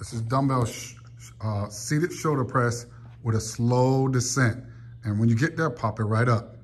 This is dumbbell sh uh, seated shoulder press with a slow descent. And when you get there, pop it right up.